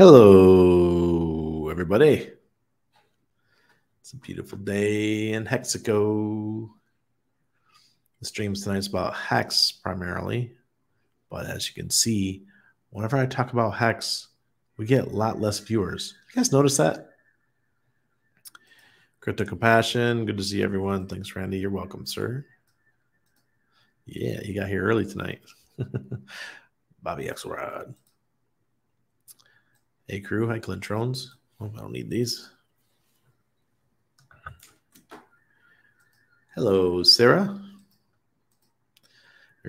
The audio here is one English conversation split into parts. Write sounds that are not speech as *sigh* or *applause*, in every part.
Hello, everybody. It's a beautiful day in Hexico. The stream tonight is about Hex primarily, but as you can see, whenever I talk about Hex, we get a lot less viewers. You guys notice that? Crypto Compassion, good to see everyone. Thanks, Randy. You're welcome, sir. Yeah, you got here early tonight. *laughs* Bobby Axelrod. Hey crew, hi Clint Trones. Oh, I don't need these. Hello, Sarah.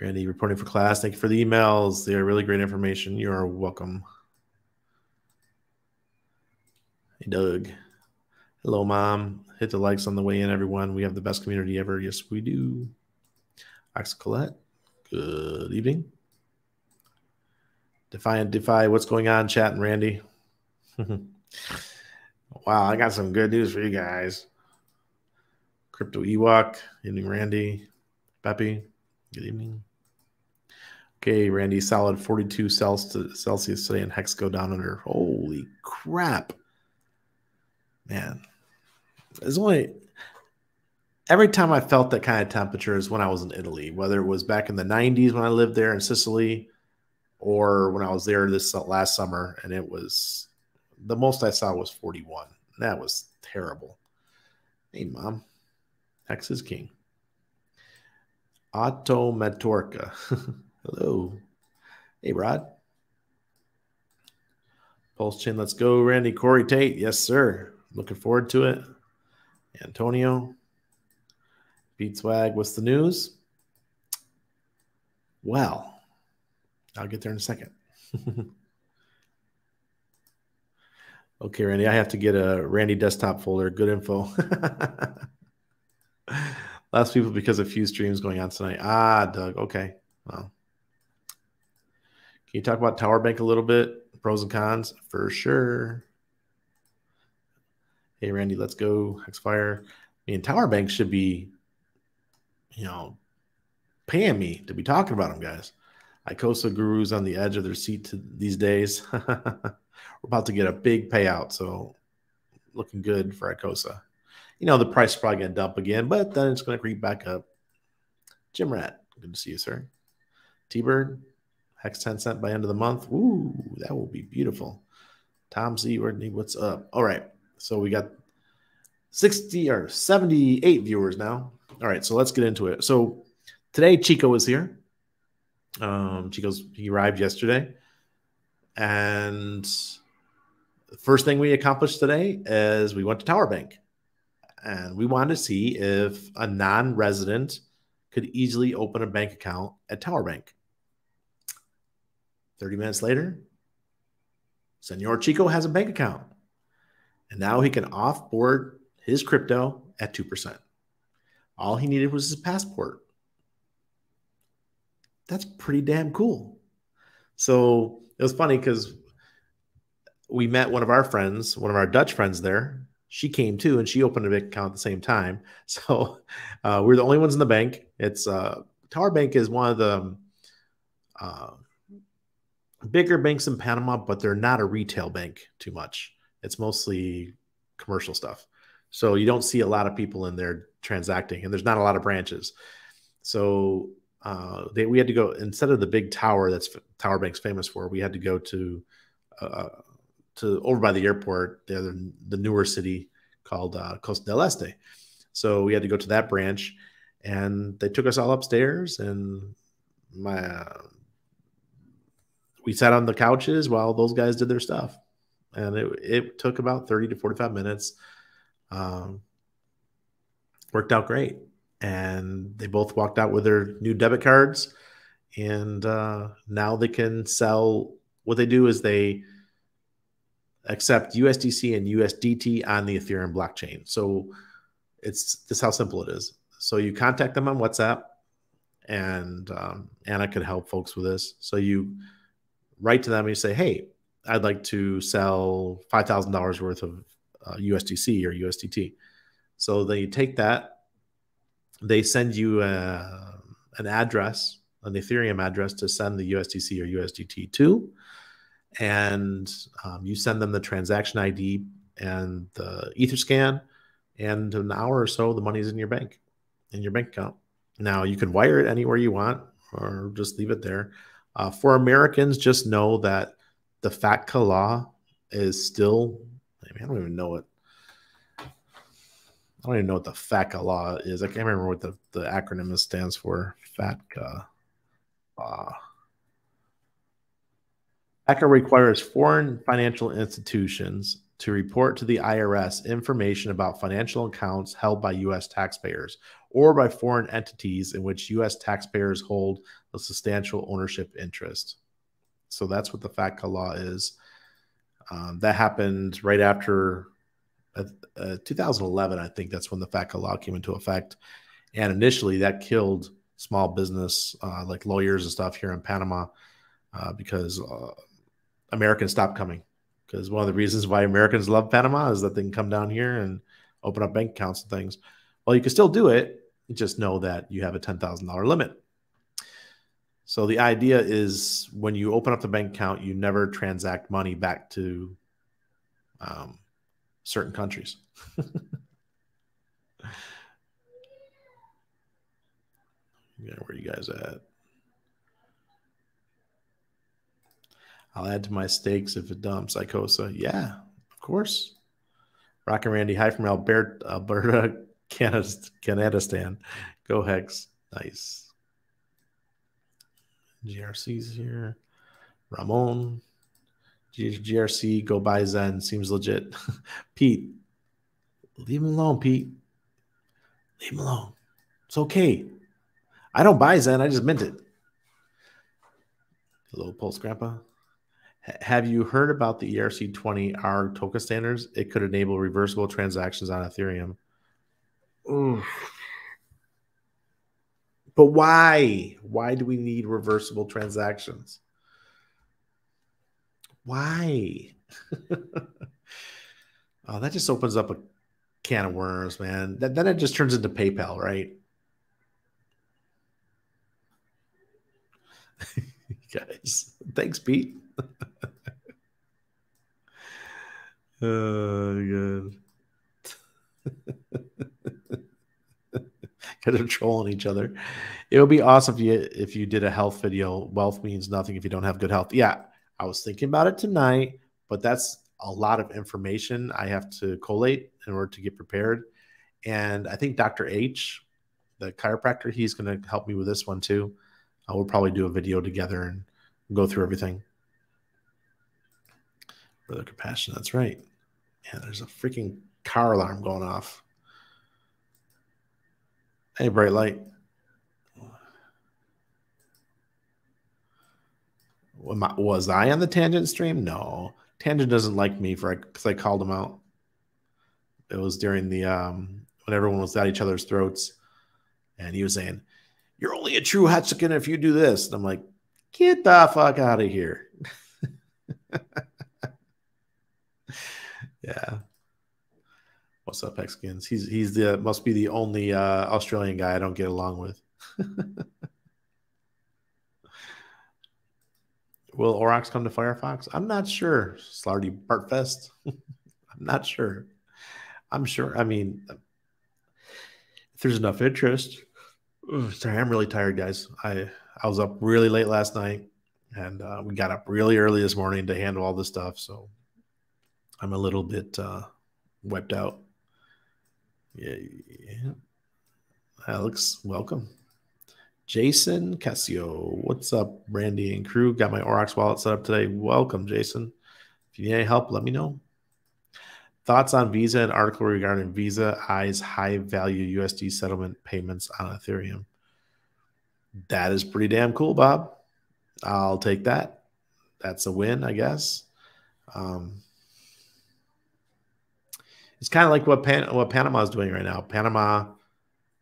Randy reporting for class. Thank you for the emails. They are really great information. You are welcome. Hey, Doug. Hello, Mom. Hit the likes on the way in, everyone. We have the best community ever. Yes, we do. Ax Colette. Good evening. Defiant Defy. What's going on, chat and Randy? *laughs* wow, I got some good news for you guys. Crypto Ewok, evening, Randy, Peppy, good evening. Okay, Randy, solid 42 Celsius today, and Hex go down under. Holy crap, man! There's only every time I felt that kind of temperature is when I was in Italy, whether it was back in the 90s when I lived there in Sicily, or when I was there this last summer, and it was the most I saw was 41. That was terrible. Hey, mom. Hex is king. Otto Matorka. *laughs* Hello. Hey, Rod. Pulse Chain, let's go. Randy Corey Tate. Yes, sir. Looking forward to it. Antonio. Beat Swag. What's the news? Well, I'll get there in a second. *laughs* Okay, Randy, I have to get a Randy desktop folder. Good info. *laughs* Last people because of few streams going on tonight. Ah, Doug. Okay. Well, can you talk about Tower Bank a little bit? Pros and cons for sure. Hey, Randy, let's go. Hexfire. I mean, Tower Bank should be, you know, paying me to be talking about them, guys. Icosa gurus on the edge of their seat to, these days. *laughs* We're about to get a big payout, so looking good for Icosa. You know, the price is probably going to dump again, but then it's going to creep back up. Jim Rat, good to see you, sir. T-Bird, Hex 10 cent by end of the month. Ooh, that will be beautiful. Tom C. what's up? All right, so we got 60 or 78 viewers now. All right, so let's get into it. So today Chico is here. Um, Chico's he arrived yesterday, and the first thing we accomplished today is we went to Tower Bank and we wanted to see if a non resident could easily open a bank account at Tower Bank. 30 minutes later, Senor Chico has a bank account. And now he can offboard his crypto at 2%. All he needed was his passport. That's pretty damn cool. So it was funny because we met one of our friends, one of our Dutch friends there. She came too, and she opened a bank account at the same time. *laughs* So uh, we're the only ones in the bank. It's uh, Tower Bank is one of the uh, bigger banks in Panama, but they're not a retail bank too much. It's mostly commercial stuff. So you don't see a lot of people in there transacting, and there's not a lot of branches. So uh, they, we had to go instead of the big tower that's Tower Bank's famous for. We had to go to uh, to over by the airport, the other, the newer city called uh, Costa del Este. So we had to go to that branch, and they took us all upstairs, and my uh, we sat on the couches while those guys did their stuff, and it it took about thirty to forty five minutes. Um, worked out great, and they both walked out with their new debit cards, and uh, now they can sell. What they do is they accept USDC and USDT on the Ethereum blockchain. So it's just how simple it is. So you contact them on WhatsApp, and um, Anna could help folks with this. So you write to them and you say, "Hey, I'd like to sell five thousand dollars worth of uh, USDC or USDT." So they take that, they send you uh, an address, an Ethereum address to send the USDC or USDT to and um, you send them the transaction ID and the Etherscan, and an hour or so, the money's in your bank, in your bank account. Now you can wire it anywhere you want, or just leave it there. Uh, for Americans, just know that the FATCA law is still. I, mean, I don't even know what. I don't even know what the FATCA law is. I can't remember what the, the acronym stands for. FATCA law. FATCA requires foreign financial institutions to report to the IRS information about financial accounts held by U.S. taxpayers or by foreign entities in which U.S. taxpayers hold a substantial ownership interest. So that's what the FATCA law is. Um, that happened right after uh, uh, 2011, I think that's when the FATCA law came into effect. And initially, that killed small business, uh, like lawyers and stuff here in Panama, uh, because uh, Americans stopped coming because one of the reasons why Americans love Panama is that they can come down here and open up bank accounts and things. Well, you can still do it. just know that you have a $10,000 limit. So the idea is when you open up the bank account, you never transact money back to um, certain countries. *laughs* yeah, where you guys at? I'll add to my stakes if it dumps. Icosa. Yeah, of course. Rock and Randy. Hi from Alberta, Alberta, *laughs* Canada, Stan, Go Hex. Nice. GRC's here. Ramon. G- GRC. Go buy Zen. Seems legit. *laughs* Pete. Leave him alone, Pete. Leave him alone. It's okay. I don't buy Zen. I just mint it. Hello, Pulse Grandpa. Have you heard about the ERC20R token standards? It could enable reversible transactions on Ethereum. Ooh. But why? Why do we need reversible transactions? Why? *laughs* oh, that just opens up a can of worms, man. That, then it just turns into PayPal, right? *laughs* Guys, thanks, Pete. *laughs* oh, good. Because they're trolling each other. It would be awesome if you if you did a health video. Wealth means nothing if you don't have good health. Yeah, I was thinking about it tonight, but that's a lot of information I have to collate in order to get prepared. And I think Dr. H, the chiropractor, he's going to help me with this one too. Uh, I will probably do a video together and go through everything. Brother Compassion, that's right. Yeah, there's a freaking car alarm going off. Hey, bright light. Was I on the tangent stream? No. Tangent doesn't like me for because I called him out. It was during the um when everyone was at each other's throats, and he was saying, "You're only a true Hexican if you do this." And I'm like, "Get the fuck out of here." *laughs* yeah. What's up, Hexkins? He's he's the must be the only uh, Australian guy I don't get along with. *laughs* Will Aurox come to Firefox? I'm not sure. Slarty Bartfest. *laughs* I'm not sure. I'm sure. I mean, if there's enough interest. sorry, I'm really tired, guys. I I was up really late last night, and uh, we got up really early this morning to handle all this stuff. So I'm a little bit uh, wiped out. Yeah, yeah. Alex, welcome. Jason Cassio, what's up, Randy and crew? Got my Aurox wallet set up today. Welcome, Jason. If you need any help, let me know. Thoughts on Visa and article regarding Visa eyes high value USD settlement payments on Ethereum. That is pretty damn cool, Bob. I'll take that. That's a win, I guess. Um, it's kind of like what Pan- what Panama is doing right now. Panama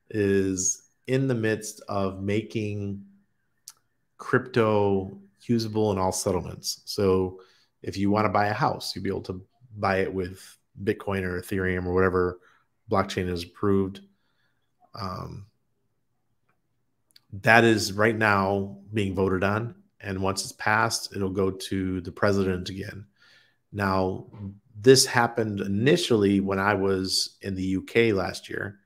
is in the midst of making crypto usable in all settlements. So if you want to buy a house, you'll be able to buy it with Bitcoin or Ethereum or whatever blockchain is approved. Um, that is right now being voted on and once it's passed, it'll go to the president again. Now, this happened initially when I was in the UK last year,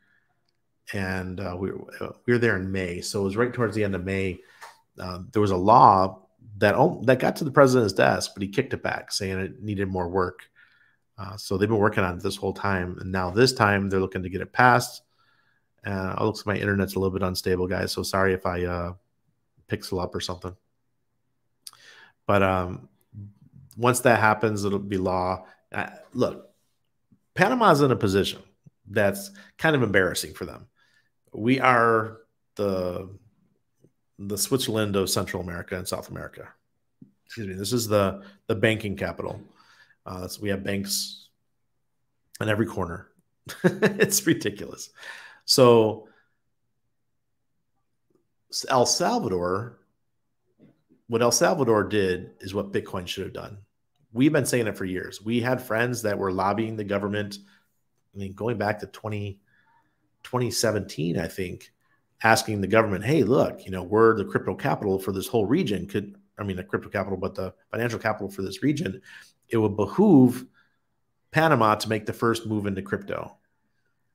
and uh, we, uh, we were there in May. So it was right towards the end of May. Uh, there was a law that that got to the president's desk, but he kicked it back, saying it needed more work. Uh, so they've been working on it this whole time, and now this time they're looking to get it passed. Uh, it looks like my internet's a little bit unstable, guys. So sorry if I uh, pixel up or something. But um, once that happens, it'll be law. Uh, look, Panama's in a position that's kind of embarrassing for them. We are the the Switzerland of Central America and South America. Excuse me. This is the the banking capital. Uh, so we have banks in every corner. *laughs* it's ridiculous. So El Salvador, what El Salvador did is what Bitcoin should have done. We've been saying it for years. We had friends that were lobbying the government. I mean, going back to 20, 2017, I think, asking the government, hey, look, you know, we're the crypto capital for this whole region. Could I mean the crypto capital, but the financial capital for this region? It would behoove Panama to make the first move into crypto.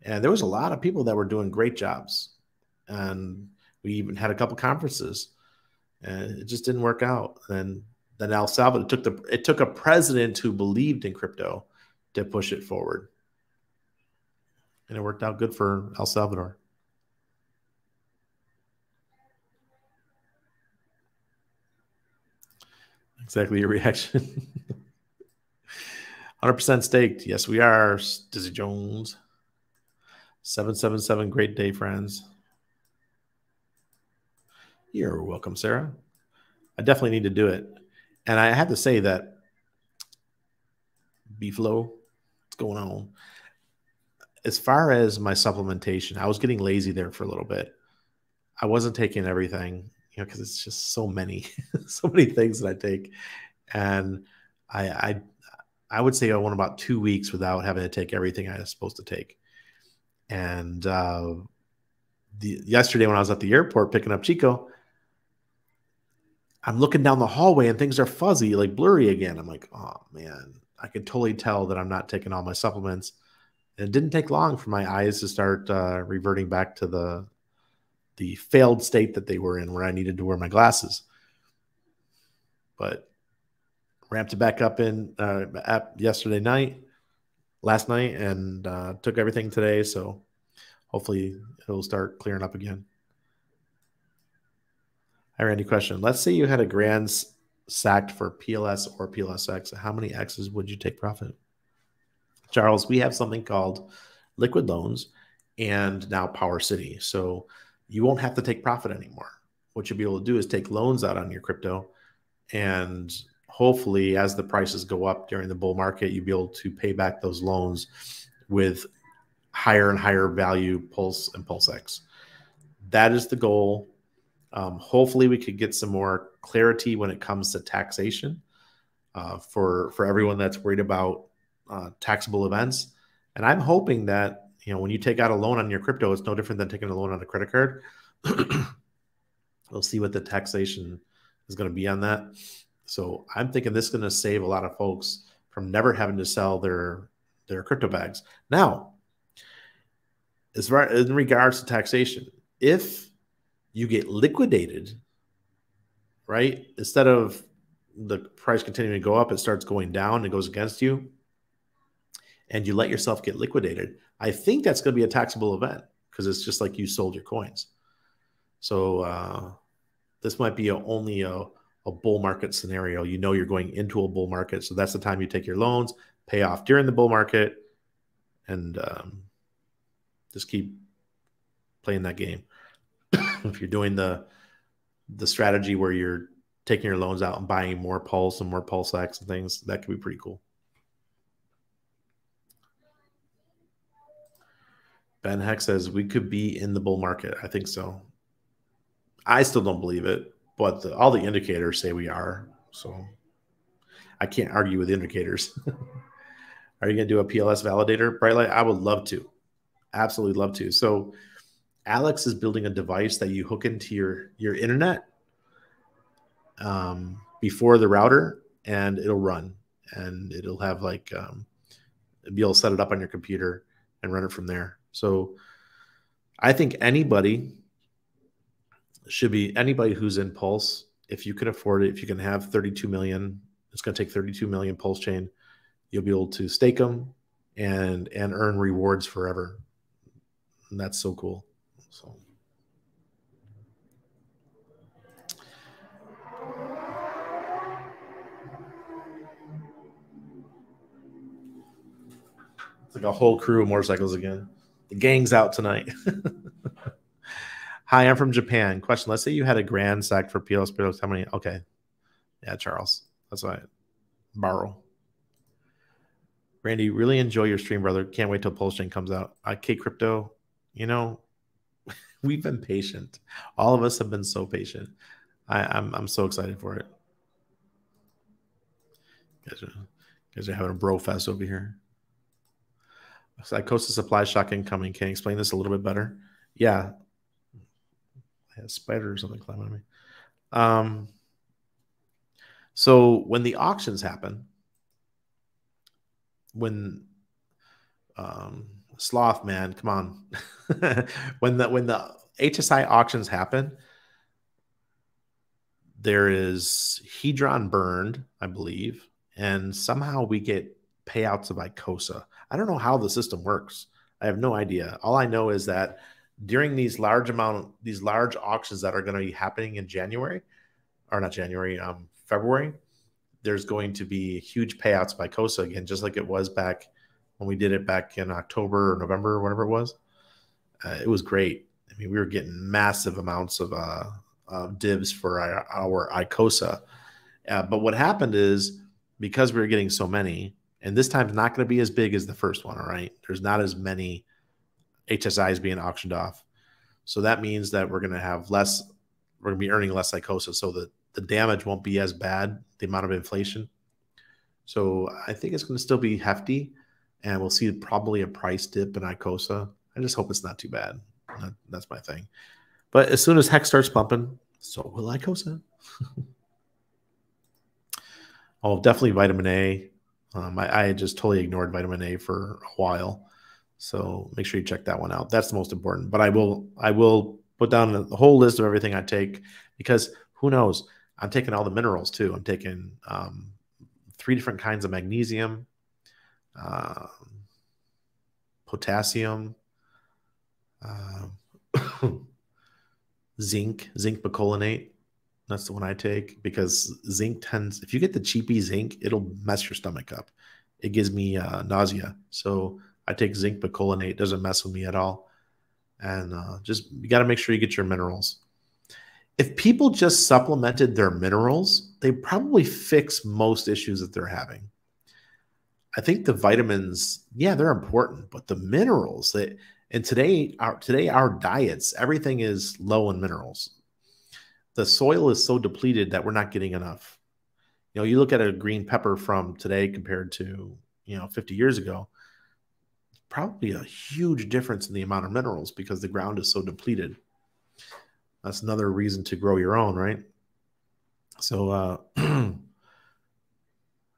And there was a lot of people that were doing great jobs. And we even had a couple conferences. And it just didn't work out. And then El Salvador took the it took a president who believed in crypto to push it forward. And it worked out good for El Salvador. Exactly your *laughs* reaction. 100% staked. Yes, we are. Dizzy Jones. 777. Great day, friends. You're welcome, Sarah. I definitely need to do it. And I have to say that Beeflo, what's going on? As far as my supplementation, I was getting lazy there for a little bit. I wasn't taking everything, you know, because it's just so many, *laughs* so many things that I take. And I, I I would say I went about two weeks without having to take everything I was supposed to take. And uh, the, yesterday, when I was at the airport picking up Chico, I'm looking down the hallway and things are fuzzy, like blurry again. I'm like, oh man, I could totally tell that I'm not taking all my supplements. It didn't take long for my eyes to start uh, reverting back to the the failed state that they were in, where I needed to wear my glasses. But ramped it back up in uh, yesterday night, last night, and uh, took everything today. So hopefully it'll start clearing up again. Hi, Randy. Question. Let's say you had a grand sacked for PLS or PLSX. How many X's would you take profit? Charles, we have something called liquid loans and now Power City. So you won't have to take profit anymore. What you'll be able to do is take loans out on your crypto and hopefully as the prices go up during the bull market you'll be able to pay back those loans with higher and higher value pulse and pulse x that is the goal um, hopefully we could get some more clarity when it comes to taxation uh, for for everyone that's worried about uh, taxable events. And i'm hoping that you know when you take out a loan on your crypto it's no different than taking a loan on a credit card. *clears throat* We'll see what the taxation is going to be on that. So I'm thinking this is going to save a lot of folks from never having to sell their their crypto bags. Now, as far in regards to taxation, if you get liquidated, right, instead of the price continuing to go up, it starts going down, it goes against you, and you let yourself get liquidated. I think that's going to be a taxable event because it's just like you sold your coins. So uh, this might be a, only a a bull market scenario. You know you're going into a bull market, so that's the time you take your loans, pay off during the bull market, and um, just keep playing that game. *coughs* if you're doing the the strategy where you're taking your loans out and buying more pulse and more pulse X and things, that could be pretty cool. Ben Heck says we could be in the bull market. I think so. I still don't believe it, but the, all the indicators say we are. So I can't argue with indicators. *laughs* are you going to do a PLS validator, Brightlight? I would love to. Absolutely love to. So Alex is building a device that you hook into your your internet um, before the router, and it'll run, and it'll have like um, be able to set it up on your computer and run it from there. So I think anybody should be anybody who's in Pulse, if you can afford it, if you can have 32 million, it's going to take 32 million Pulse chain. You'll be able to stake them and and earn rewards forever. And that's so cool. So. It's like a whole crew of motorcycles again. The gang's out tonight. *laughs* Hi, I'm from Japan. Question: Let's say you had a grand sack for PLS Pilos. How many? Okay, yeah, Charles. That's why borrow. Randy, really enjoy your stream, brother. Can't wait till Pulse Chain comes out. Uh, K Crypto, you know, *laughs* we've been patient. All of us have been so patient. I, am I'm, I'm so excited for it. Guys are, guys are having a bro fest over here. Icosa supply shock incoming. Can you explain this a little bit better? Yeah. I had spider or something climbing on me. Um, so when the auctions happen, when um, sloth man, come on, *laughs* when the when the HSI auctions happen, there is Hedron burned, I believe, and somehow we get payouts of Icosa. I don't know how the system works. I have no idea. All I know is that during these large amount, these large auctions that are going to be happening in January, or not January, um, February, there's going to be huge payouts Icosa again, just like it was back when we did it back in October or November or whatever it was. Uh, it was great. I mean, we were getting massive amounts of uh, uh, divs for our, our ICOSA. Uh, but what happened is because we were getting so many, and this time's not going to be as big as the first one. All right. There's not as many HSIs being auctioned off. So that means that we're going to have less, we're going to be earning less Icosa. So the, the damage won't be as bad, the amount of inflation. So I think it's going to still be hefty and we'll see probably a price dip in Icosa. I just hope it's not too bad. That's my thing. But as soon as Hex starts pumping, so will Icosa. *laughs* oh, definitely vitamin A. Um, I, I just totally ignored vitamin A for a while, so make sure you check that one out. That's the most important. But I will I will put down the whole list of everything I take because who knows? I'm taking all the minerals too. I'm taking um, three different kinds of magnesium, uh, potassium, uh, *coughs* zinc, zinc picolinate, that's the one I take because zinc tends, if you get the cheapy zinc, it'll mess your stomach up. It gives me uh, nausea. So I take zinc picolinate, doesn't mess with me at all. And uh, just, you got to make sure you get your minerals. If people just supplemented their minerals, they probably fix most issues that they're having. I think the vitamins, yeah, they're important, but the minerals that, and today, our today our diets, everything is low in minerals the soil is so depleted that we're not getting enough. You know, you look at a green pepper from today compared to, you know, 50 years ago, probably a huge difference in the amount of minerals because the ground is so depleted. That's another reason to grow your own, right? So, uh, *clears throat* I don't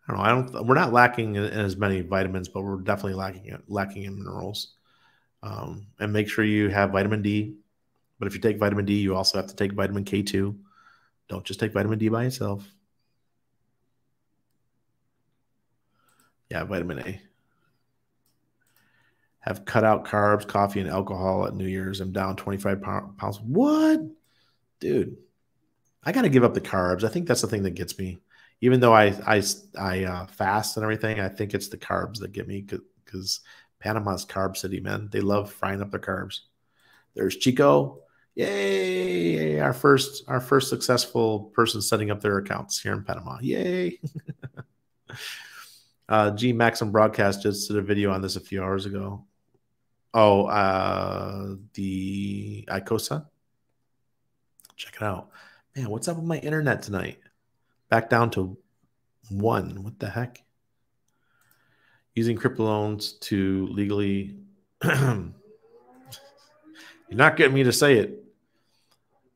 know. I don't. We're not lacking in, as many vitamins, but we're definitely lacking lacking in minerals. Um, and make sure you have vitamin D. But if you take vitamin D, you also have to take vitamin K2. Don't just take vitamin D by itself. Yeah, vitamin A. Have cut out carbs, coffee, and alcohol at New Year's. I'm down 25 pounds. What? Dude, I got to give up the carbs. I think that's the thing that gets me. Even though I I, I uh, fast and everything, I think it's the carbs that get me because Panama's carb city, man. They love frying up their carbs. There's Chico. Yay! Our first our first successful person setting up their accounts here in Panama. Yay! *laughs* uh, G Maxim broadcast just did a video on this a few hours ago. Oh, uh, the Icosa. Check it out. Man, what's up with my internet tonight? Back down to one. What the heck? Using crypto loans to legally *clears throat* You're not getting me to say it.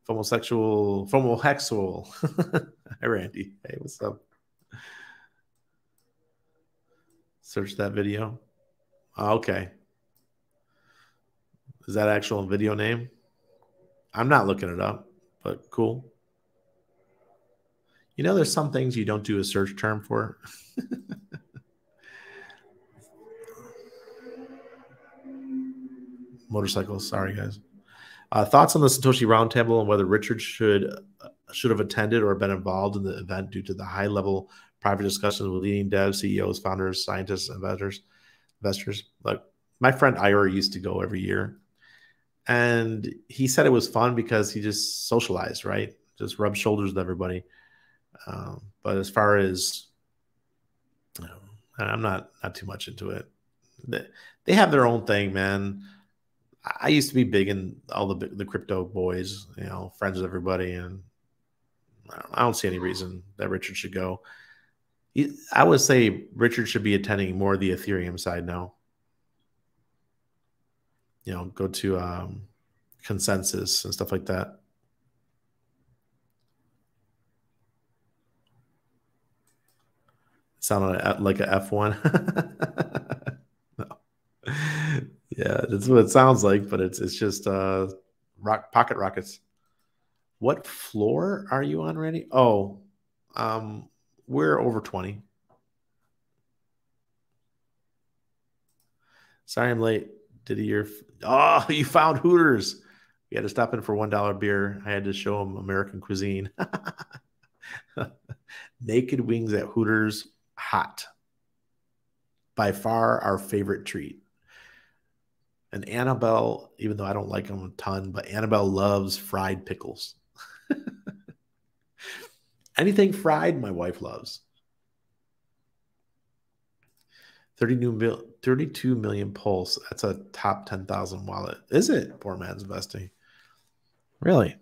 Homosexual, homosexual. *laughs* Hi, Randy. Hey, what's up? Search that video. Oh, okay. Is that actual video name? I'm not looking it up, but cool. You know, there's some things you don't do a search term for. *laughs* Motorcycles. Sorry, guys. Uh, thoughts on the Satoshi Roundtable and whether Richard should should have attended or been involved in the event due to the high level private discussions with leading devs, CEOs, founders, scientists, investors. Investors. Like my friend Ira used to go every year, and he said it was fun because he just socialized, right? Just rubbed shoulders with everybody. Um, but as far as you know, I'm not not too much into it. They, they have their own thing, man. I used to be big in all the the crypto boys, you know, friends with everybody, and I don't, I don't see any reason that Richard should go. I would say Richard should be attending more of the Ethereum side now. You know, go to um, consensus and stuff like that. Sounded like a F one. *laughs* Yeah, that's what it sounds like, but it's it's just uh rock pocket rockets. What floor are you on, Randy? Oh, um, we're over 20. Sorry I'm late. Did your oh *laughs* you found Hooters. We had to stop in for one dollar beer. I had to show them American cuisine. *laughs* Naked wings at Hooters, hot. By far our favorite treat. And Annabelle, even though I don't like them a ton, but Annabelle loves fried pickles. *laughs* Anything fried, my wife loves. 32 million pulse. That's a top 10,000 wallet. Is it? Poor man's investing. Really?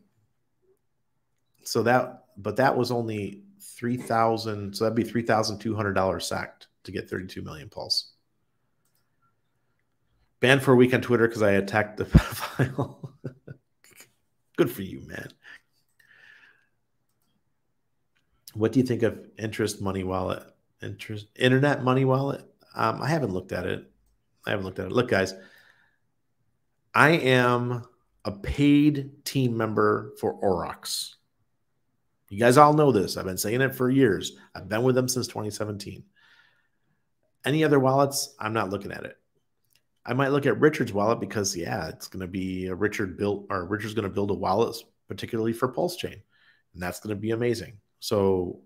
So that, but that was only 3,000. So that'd be $3,200 sacked to get 32 million pulse. Banned for a week on Twitter because I attacked the *laughs* pedophile. Good for you, man. What do you think of interest money wallet? Interest internet money wallet? Um, I haven't looked at it. I haven't looked at it. Look, guys, I am a paid team member for Aurox. You guys all know this. I've been saying it for years. I've been with them since 2017. Any other wallets? I'm not looking at it. I might look at Richard's wallet because yeah, it's going to be a Richard built or Richard's going to build a wallet particularly for Pulse Chain, and that's going to be amazing. So,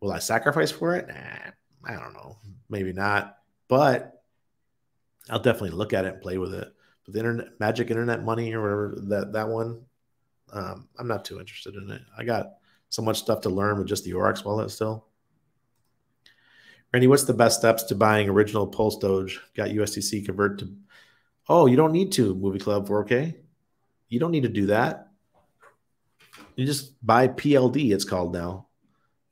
will I sacrifice for it? Nah, I don't know, maybe not, but I'll definitely look at it and play with it. But the internet, magic internet money or whatever that that one, um, I'm not too interested in it. I got so much stuff to learn with just the Aurox wallet still. Randy, what's the best steps to buying original Pulse Doge? Got USDC convert to. Oh, you don't need to Movie Club 4K. You don't need to do that. You just buy PLD. It's called now.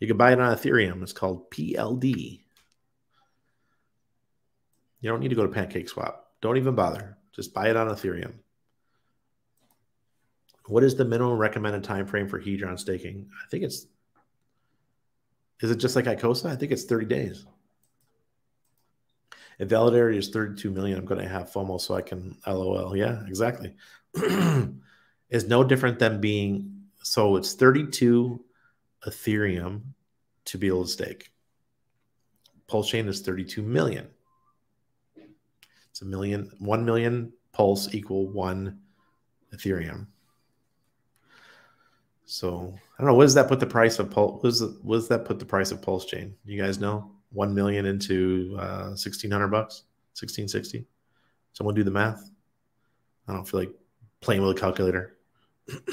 You can buy it on Ethereum. It's called PLD. You don't need to go to Pancake Swap. Don't even bother. Just buy it on Ethereum. What is the minimum recommended time frame for Hedron staking? I think it's is it just like Icosa? I think it's 30 days. If validator is 32 million, I'm going to have FOMO so I can LOL. Yeah, exactly. *clears throat* is no different than being so it's 32 Ethereum to be able to stake. Pulse chain is 32 million. It's a million, 1 million pulse equal one Ethereum. So I don't know. What does that put the price of Pulse? What, what does that put the price of Pulse Chain? You guys know one million into uh, sixteen hundred bucks, sixteen sixty. Someone do the math. I don't feel like playing with a calculator. *clears throat*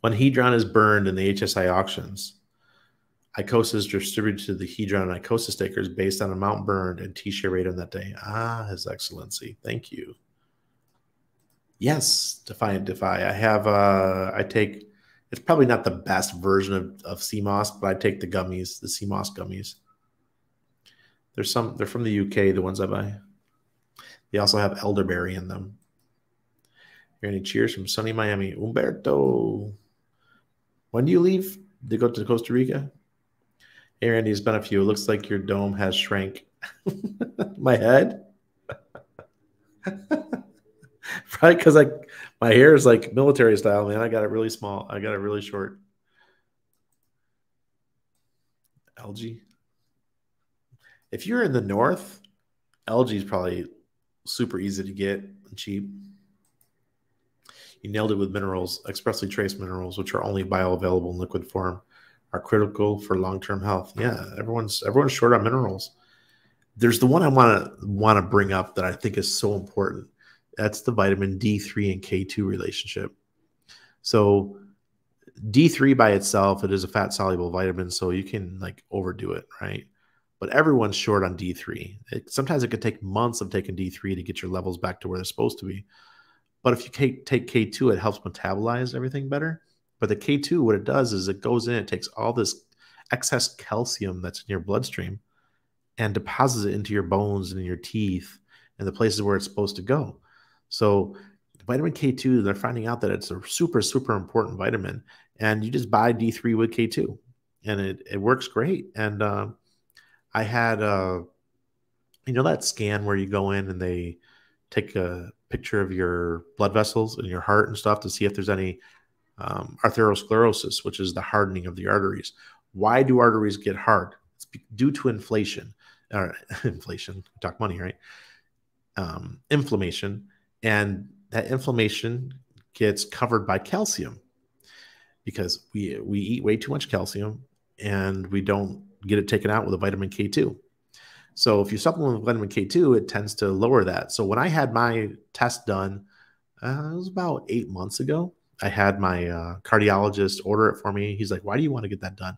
when Hedron is burned in the HSI auctions, ICOSA is distributed to the Hedron and ICOSA stakers based on amount burned and T-share rate on that day. Ah, His Excellency. Thank you. Yes, Defiant Defy. I have uh I take it's probably not the best version of, of sea moss, but I take the gummies, the sea moss gummies. There's some they're from the UK, the ones I buy. They also have elderberry in them. Hear any cheers from sunny Miami? Umberto. When do you leave? Did go to Costa Rica? Hey, Randy, it's been a few. It looks like your dome has shrank. *laughs* my head? *laughs* *laughs* Probably because like my hair is like military style, man. I got it really small. I got it really short. LG. If you're in the north, LG is probably super easy to get and cheap. You nailed it with minerals, expressly traced minerals, which are only bioavailable in liquid form, are critical for long-term health. Yeah, everyone's everyone's short on minerals. There's the one I want to want to bring up that I think is so important. That's the vitamin D3 and K2 relationship. So D3 by itself, it is a fat soluble vitamin, so you can like overdo it, right? But everyone's short on D3. It, sometimes it could take months of taking D3 to get your levels back to where they're supposed to be. But if you take, take K2, it helps metabolize everything better. But the K2, what it does is it goes in, it takes all this excess calcium that's in your bloodstream and deposits it into your bones and your teeth and the places where it's supposed to go. So vitamin K2, they're finding out that it's a super, super important vitamin. And you just buy D3 with K2 and it, it works great. And uh, I had, uh, you know, that scan where you go in and they take a picture of your blood vessels and your heart and stuff to see if there's any um, arteriosclerosis, which is the hardening of the arteries. Why do arteries get hard? It's due to inflation. Or *laughs* inflation, talk money, right? Um, inflammation, and that inflammation gets covered by calcium because we we eat way too much calcium and we don't get it taken out with a vitamin K2. So if you supplement with vitamin K2, it tends to lower that. So when I had my test done, uh, it was about eight months ago. I had my uh, cardiologist order it for me. He's like, "Why do you want to get that done?"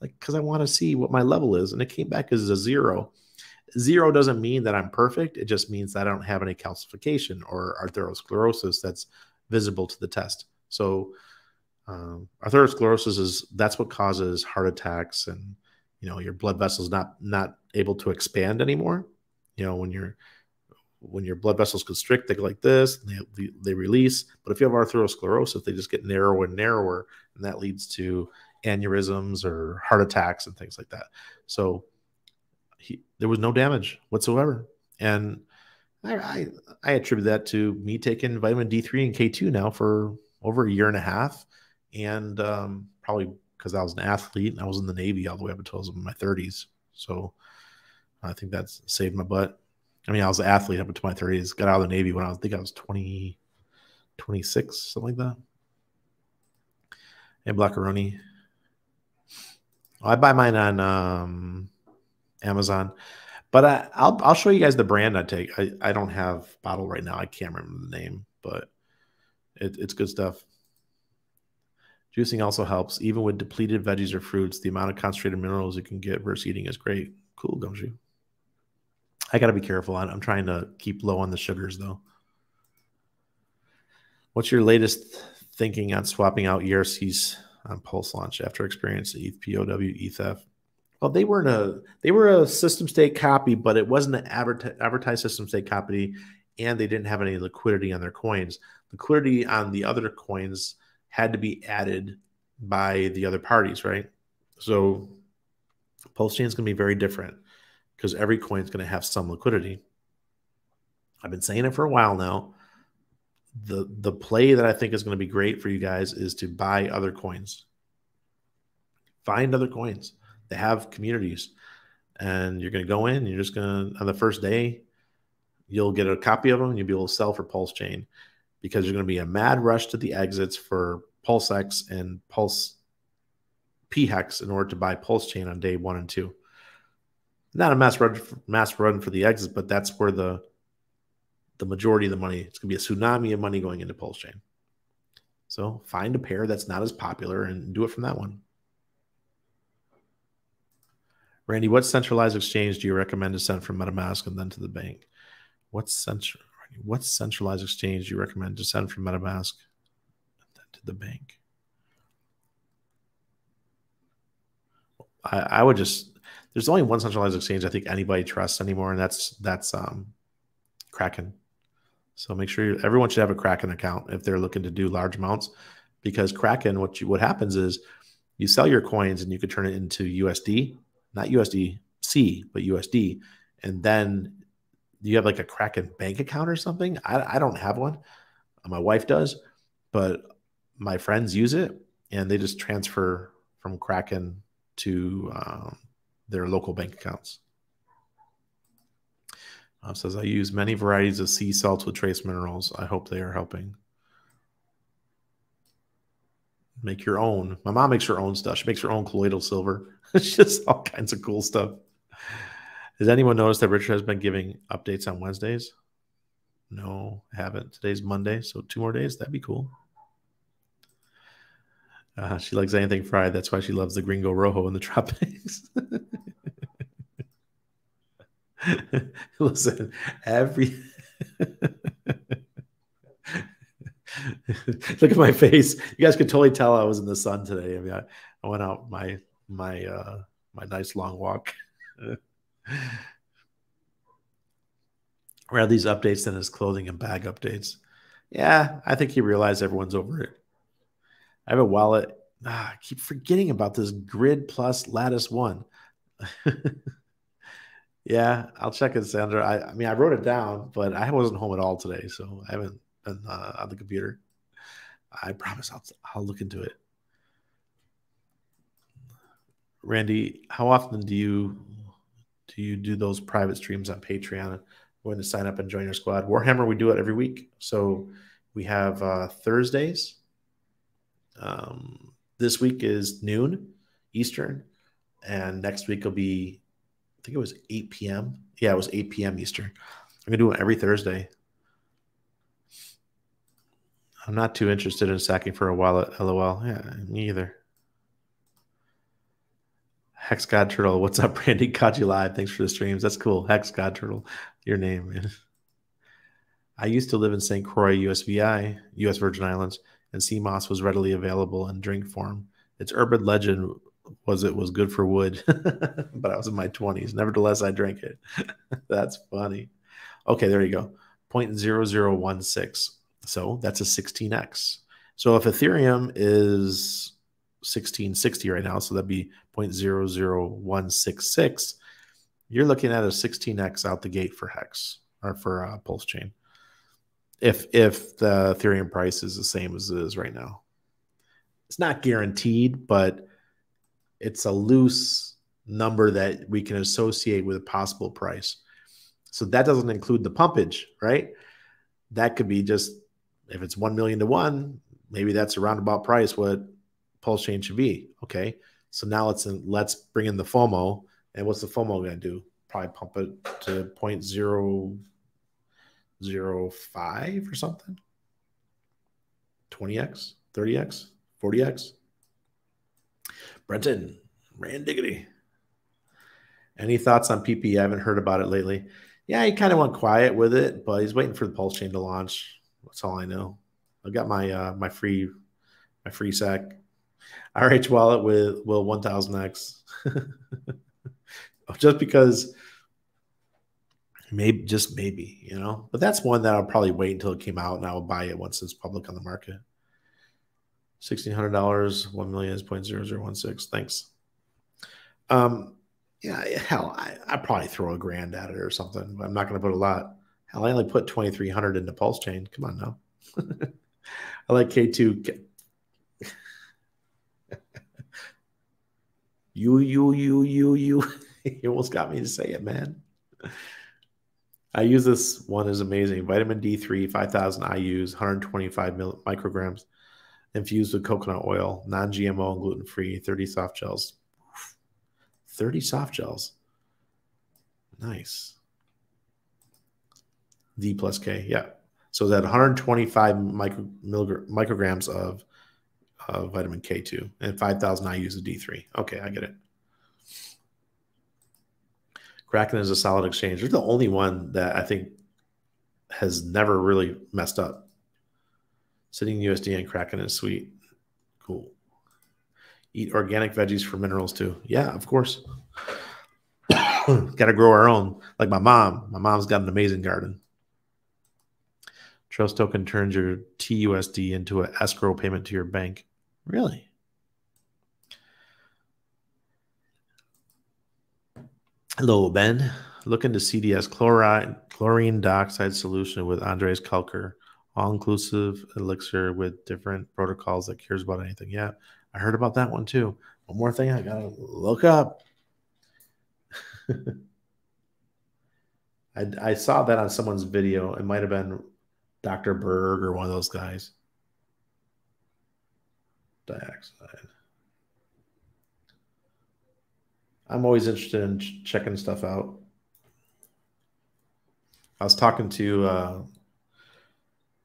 Like, "Because I want to see what my level is," and it came back as a zero. Zero doesn't mean that I'm perfect. It just means that I don't have any calcification or arteriosclerosis that's visible to the test. So um, is that's what causes heart attacks and you know your blood vessels not not able to expand anymore you know when you're when your blood vessels constrict they go like this they, they release but if you have arteriosclerosis they just get narrower and narrower and that leads to aneurysms or heart attacks and things like that so there was no damage whatsoever and I, I, I attribute that to me taking vitamin D3 and K2 now for over a year and a half and um, probably because I was an athlete and I was in the Navy all the way up until I was in my 30s. So I think that's saved my butt. I mean, I was an athlete up until my 30s. Got out of the Navy when I was, I think I was 20, 26, something like that. And Blackaroni. I buy mine on um, Amazon, but I, I'll I'll show you guys the brand I take. I, I don't have bottle right now. I can't remember the name, but it, it's good stuff. Juicing also helps. Even with depleted veggies or fruits, the amount of concentrated minerals you can get versus eating is great. Cool, Gumshoe. I got to be careful. I'm trying to keep low on the sugars, though. What's your latest thinking on swapping out ERCs on Pulse Launch after experiencing ETH POW ETH? Well, they weren't a they were a system state copy, but it wasn't an advertised system state copy, and they didn't have any liquidity on their coins. Liquidity on the other coins had to be added by the other parties, right? So Pulse Chain is going to be very different because every coin is going to have some liquidity. I've been saying it for a while now. The the play that I think is going to be great for you guys is to buy other coins. Find other coins. They have communities. And you're going to go in, you're just going to on the first day, you'll get a copy of them and you'll be able to sell for Pulse Chain because there's going to be a mad rush to the exits for Pulse X and Pulse P Hex in order to buy Pulse Chain on day one and two. Not a mass run, mass run for the exits, but that's where the the majority of the money. It's going to be a tsunami of money going into Pulse Chain. So find a pair that's not as popular and do it from that one. Randy, what centralized exchange do you recommend to send from MetaMask and then to the bank? What's central? What centralized exchange do you recommend to send from MetaMask to the bank? I, I would just there's only one centralized exchange I think anybody trusts anymore, and that's that's um, Kraken. So make sure everyone should have a Kraken account if they're looking to do large amounts, because Kraken, what you what happens is You sell your coins and you could turn it into USD, not USDC, but USD. And then you have like a Kraken bank account or something. I, I don't have one. My wife does, but my friends use it and they just transfer from Kraken to um, their local bank accounts. Uh, says I use many varieties of sea salts with trace minerals. I hope they are helping. Make your own. My mom makes her own stuff. She makes her own colloidal silver. *laughs* it's just all kinds of cool stuff. Has anyone noticed that Richard has been giving updates on Wednesdays? No, haven't. Today's Monday, so two more days. That'd be cool. Uh, she likes anything fried. That's why she loves the Gringo Rojo in the *laughs* tropics. *laughs* Listen, every *laughs* look at my face. You guys could totally tell I was in the sun today. I mean, I, I went out my my uh my nice long walk. *laughs* Rather these updates than his clothing and bag updates. Yeah, I think he realized everyone's over it. I have a wallet. Ah, I keep forgetting about this Grid Plus Lattice One. *laughs* Yeah, I'll check it, Sandra. I, I, mean, I wrote it down, but I wasn't home at all today, so I haven't uh, on the computer. I promise I'll I'll look into it. Randy, how often do you do you do those private streams on Patreon? Going to sign up and join your squad. Warhammer, we do it every week. So we have uh, Thursdays. Um, this week is noon Eastern, and next week will be I think it was 8 p.m. Yeah, it was 8 p.m. Eastern. I'm gonna do it every Thursday. I'm not too interested in sacking for a wallet. LOL. Yeah, me either. Hex God Turtle. What's up, Brandy? *laughs* Caught you live. Thanks for the streams. That's cool. Hex God Turtle. Your name, man. I used to live in St. Croix, USVI, US Virgin Islands, and sea moss was readily available in drink form. Its urban legend was it was good for wood, *laughs* but I was in my 20s. Nevertheless, I drank it. *laughs* that's funny. Okay, there you go. 0.0016. So that's a 16x. So if Ethereum is 1660 right now, so that'd be 0.00166, you're looking at a 16x out the gate for Hex or for uh, Pulse Chain. If if the Ethereum price is the same as it is right now, it's not guaranteed, but it's a loose number that we can associate with a possible price. So that doesn't include the pumpage, right? That could be just if it's 1 million to 1, maybe that's a roundabout price what pulse chain should be. Okay. So now let's let's bring in the FOMO. And what's the FOMO going to do? Probably pump it to 0.005 or something. 20x, 30x, 40x. Brenton, Rand Diggity. Any thoughts on PP? I haven't heard about it lately. Yeah, he kind of went quiet with it, but he's waiting for the Pulse Chain to launch. That's all I know. I got my uh, my free my free sack. RH wallet with will 1000x. *laughs* just because maybe just maybe, you know. But that's one that I'll probably wait until it came out and I will buy it once it's public on the market. Sixteen hundred dollars, one million is point zero zero one six. Thanks. Um, yeah, hell, I I probably throw a grand at it or something. I'm not going to put a lot. Hell, I only put twenty three hundred into Pulse Chain. Come on now. *laughs* I like K two. *laughs* you you you you you. *laughs* you almost got me to say it, man. I use this one is amazing. Vitamin D3, 5,000 IUs, 125 mil- micrograms infused with coconut oil, non GMO and gluten free, 30 soft gels. 30 soft gels. Nice. D plus K. Yeah. So that 125 micro, micrograms of, of vitamin K2 and 5,000 IUs of D3. Okay, I get it. Kraken is a solid exchange. They're the only one that I think has never really messed up. Sitting USD and Kraken is sweet. Cool. Eat organic veggies for minerals too. Yeah, of course. *coughs* got to grow our own. Like my mom. My mom's got an amazing garden. Trust token turns your TUSD into an escrow payment to your bank. Really? Hello, Ben. Look into CDS chloride, chlorine dioxide solution with Andreas Kalcker, all inclusive elixir with different protocols that cares about anything. Yeah, I heard about that one too. One more thing I gotta look up. *laughs* I, I saw that on someone's video. It might have been Dr. Berg or one of those guys. Dioxide. I'm always interested in ch- checking stuff out. I was talking to uh,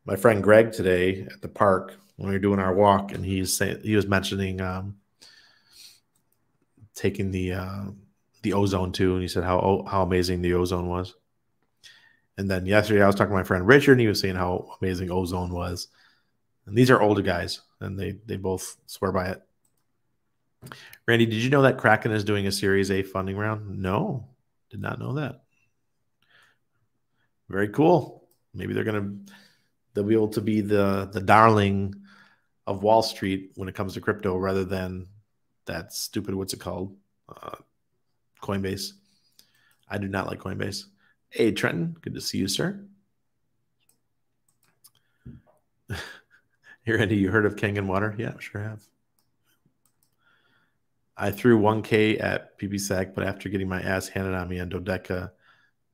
my friend Greg today at the park when we were doing our walk, and he's he was mentioning um, taking the uh, the ozone too, and he said how how amazing the ozone was. And then yesterday I was talking to my friend Richard, and he was saying how amazing ozone was. And these are older guys, and they they both swear by it. Randy, did you know that Kraken is doing a Series A funding round? No, did not know that. Very cool. Maybe they're gonna they'll be able to be the the darling of Wall Street when it comes to crypto, rather than that stupid what's it called, uh, Coinbase. I do not like Coinbase. Hey, Trenton, good to see you, sir. *laughs* Here, Andy, you heard of Kangen Water? Yeah, sure have. I threw 1K at PPSec, but after getting my ass handed on me on Dodeca,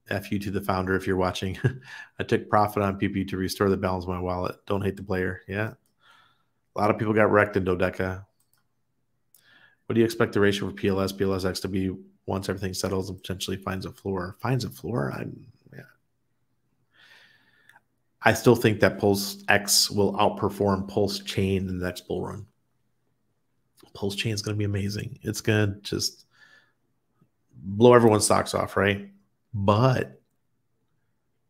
F you to the founder if you're watching. *laughs* I took profit on PP to restore the balance of my wallet. Don't hate the player. Yeah. A lot of people got wrecked in Dodeca. What do you expect the ratio for PLS, PLSX to be once everything settles and potentially finds a floor? Finds a floor? I'm yeah. I still think that Pulse X will outperform Pulse Chain in the next bull run. Pulse Chain is going to be amazing. It's going to just blow everyone's socks off, right? But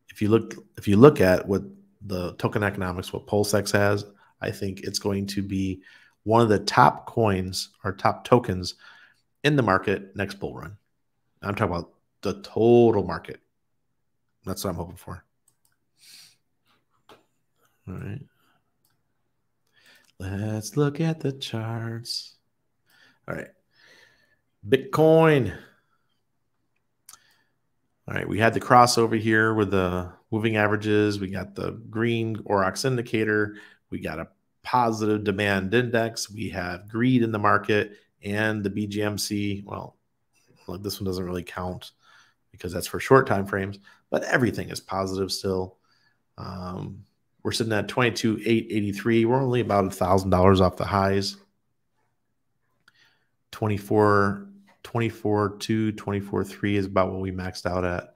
if you look if you look at what the token economics, what PulseX has, I think it's going to be one of the top coins or top tokens in the market next bull run. I'm talking about the total market. That's what I'm hoping for. All right. Let's look at the charts. All right. Bitcoin. All right. We had the crossover here with the moving averages. We got the green Aurox indicator. We got a positive demand index. We have greed in the market and the BGMC. Well, this one doesn't really count because that's for short time frames, but everything is positive still. Um, we're sitting at 22,883. We're only about a thousand dollars off the highs. 24, 24, 2, 24, 3 is about what we maxed out at.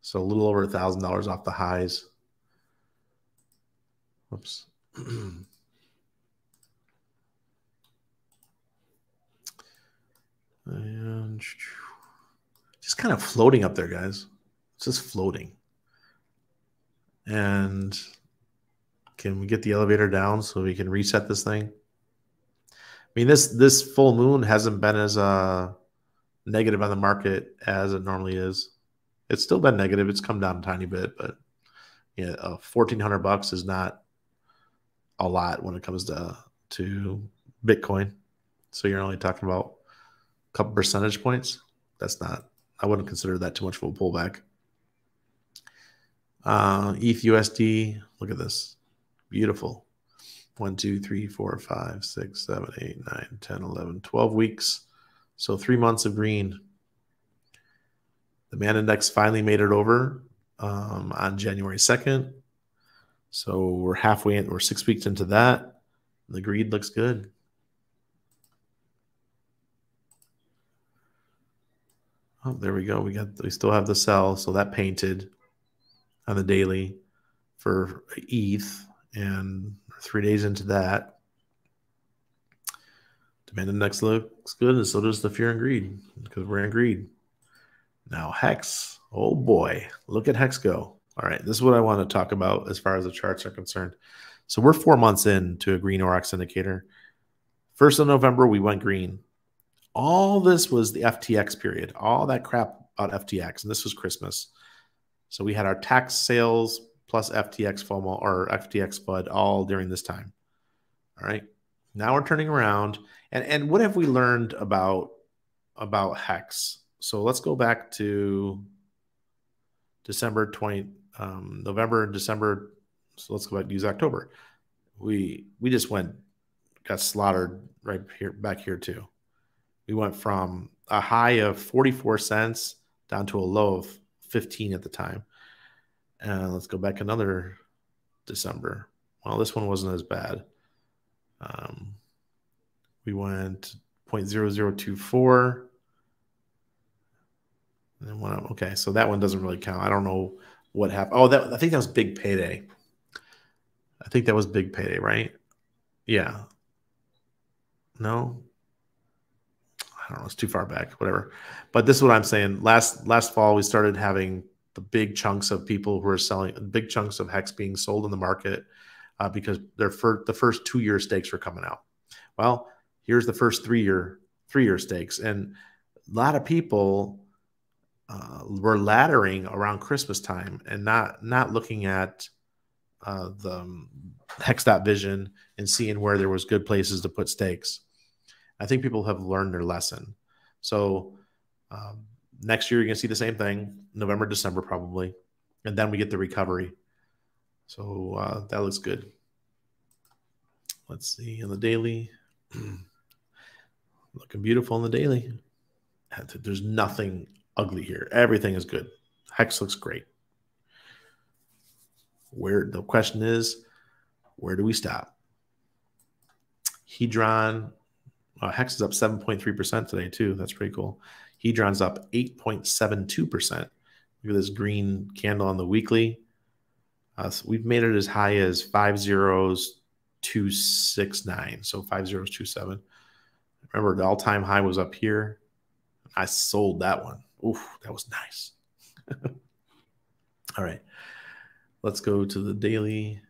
So a little over a thousand dollars off the highs. Oops. *clears throat* and just kind of floating up there, guys. It's just floating. And can we get the elevator down so we can reset this thing? I mean, this this full moon hasn't been as uh, negative on the market as it normally is. It's still been negative. It's come down a tiny bit, but yeah, uh, fourteen hundred bucks is not a lot when it comes to to Bitcoin. So you're only talking about couple percentage points. That's not. I wouldn't consider that too much of a pullback. Uh, ETH USD. Look at this. Beautiful. 1, 2, 3, 4, 5, 6, 7, 8, 9, 10, 11, 12 weeks. So three months of green. Demand index finally made it over um, on January 2nd. So we're halfway in, we're six weeks into that. The greed looks good. Oh, there we go. We got we still have the sell, so that painted on the daily for ETH and three days into that, demand index looks good, and so does the fear and greed because we're in greed. Now, Hex, oh boy, look at Hex go. All right, this is what I want to talk about as far as the charts are concerned. So we're four months into a green Aurox indicator. First of November, we went green. All this was the FTX period, all that crap about FTX, and this was Christmas. So we had our tax sales plus FTX FOMO or FTX FUD all during this time. All right. Now we're turning around. And, and what have we learned about about Hex so let's go back to December 20, um, November and December. So let's go back use October. We we just went got slaughtered right here back here too. We went from a high of 44 cents down to a low of 15 at the time. And let's go back another December. Well, this one wasn't as bad. Um, we went 0.0024 and one up. Okay, so that one doesn't really count. I don't know what happened. Oh, that I think that was big payday. I think that was big payday, right? Yeah. No. I don't know. It's too far back. Whatever. But this is what I'm saying. Last last fall, we started having the big chunks of people who are selling big chunks of hex being sold in the market uh, because their for the first two year stakes were coming out. Well, here's the first three year three year stakes, and a lot of people uh, we're laddering around Christmas time and not not looking at uh, the um, hex.vision and seeing where there was good places to put stakes. I think people have learned their lesson. So um, next year you're going to see the same thing, November, December probably, and then we get the recovery. So uh, that looks good. Let's see in the daily, *clears throat* looking beautiful in the daily. There's nothing ugly here. Everything is good. Hex looks great. Where the question is, where do we stop? Hedron, uh, Hex is up 7.3% today, too. That's pretty cool. Hedron's up 8.72%. Look at this green candle on the weekly. Uh, so we've made it as high as five zeros two six nine. So five zeros two seven. Remember, the all time high was up here. I sold that one. Oof, that was nice. *laughs* All right. Let's go to the daily.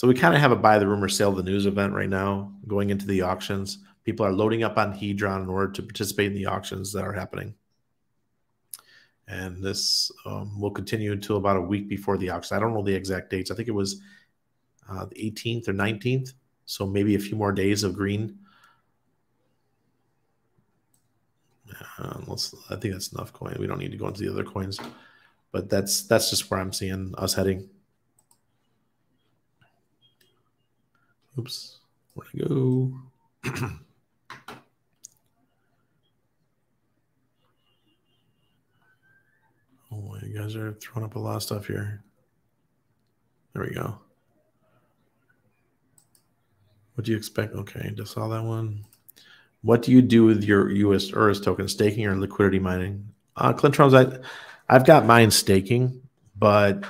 So we kind of have a buy the rumor sell the news event right now going into the auctions. People are loading up on Hedron in order to participate in the auctions that are happening. And this um, will continue until about a week before the auction. I don't know the exact dates. I think it was uh, the 18th or 19th. So maybe a few more days of green Uh, let's. I think that's enough coin. We don't need to go into the other coins, but that's that's just where I'm seeing us heading. Oops, where to go? *clears throat* oh, you guys are throwing up a lot of stuff here. There we go. What do you expect? Okay, just saw that one. What do you do with your US ERS token, staking or liquidity mining? Uh, Clintrons, I, I've got mine staking, but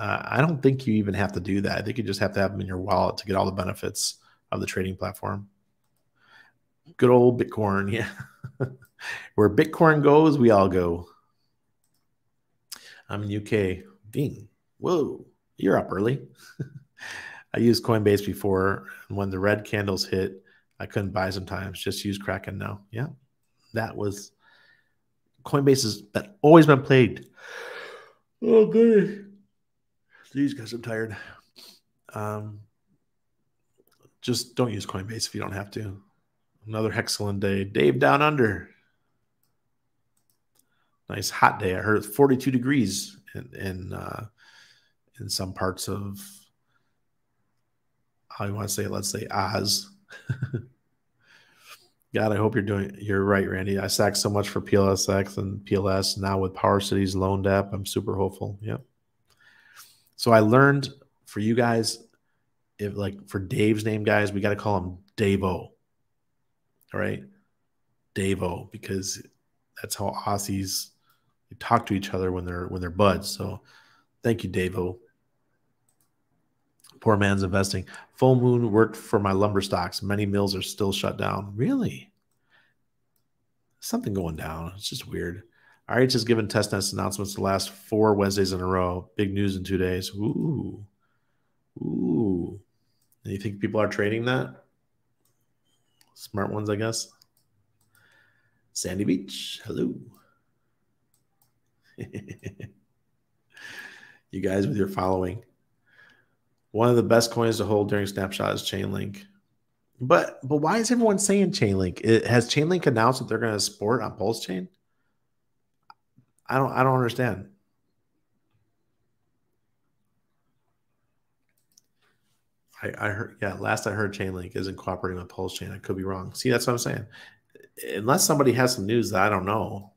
uh, I don't think you even have to do that. I think you just have to have them in your wallet to get all the benefits of the trading platform. Good old Bitcoin, yeah. *laughs* Where Bitcoin goes, we all go. I'm in UK. Bing. Whoa, you're up early. *laughs* I used Coinbase before, and when the red candles hit, I couldn't buy sometimes. Just use Kraken now. Yeah, that was Coinbase has been, always been played. Oh, good. These guys, I'm tired. Um, just don't use Coinbase if you don't have to. Another excellent day. Dave down under. Nice hot day. I heard it's 42 degrees in in, uh, in some parts of how you want to say. Let's say Oz. *laughs* God, I hope you're doing. You're right, Randy. I sacked so much for PLSX and PLS. Now with Power Cities loaned app, I'm super hopeful. Yep. So I learned for you guys, if like for Dave's name, guys, we got to call him Davo. All right, Davo, because that's how Aussies talk to each other when they're when they're buds. So thank you, Davo. Poor man's investing. Full moon worked for my lumber stocks. Many mills are still shut down. Really? Something going down. It's just weird. RH has given testnet announcements the last four Wednesdays in a row. Big news in two days. Ooh. Ooh. And you think people are trading that? Smart ones, I guess. Sandy Beach. Hello. *laughs* you guys with your following. One of the best coins to hold during snapshot is Chainlink. But but why is everyone saying Chainlink? It, has Chainlink announced that they're going to support on Pulse Chain? I don't I don't understand. I, I heard yeah, last I heard Chainlink isn't cooperating with Pulse Chain. I could be wrong. See, that's what I'm saying. Unless somebody has some news that I don't know.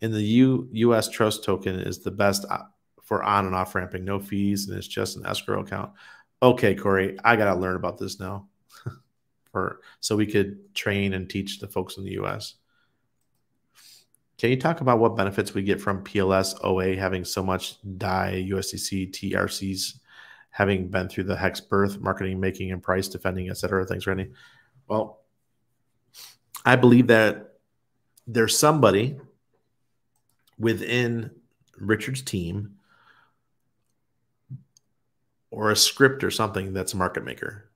In the U US Trust token is the best uh, for on and off ramping, no fees, and it's just an escrow account. Okay, Corey, I gotta learn about this now. *laughs* for so we could train and teach the folks in the US. Can you talk about what benefits we get from PLS OA having so much DAI, USDC, TRCs, having been through the hex birth, marketing, making, and price defending, et cetera? Thanks, Randy. Well, I believe that there's somebody within Richard's team or a script or something that's a market maker.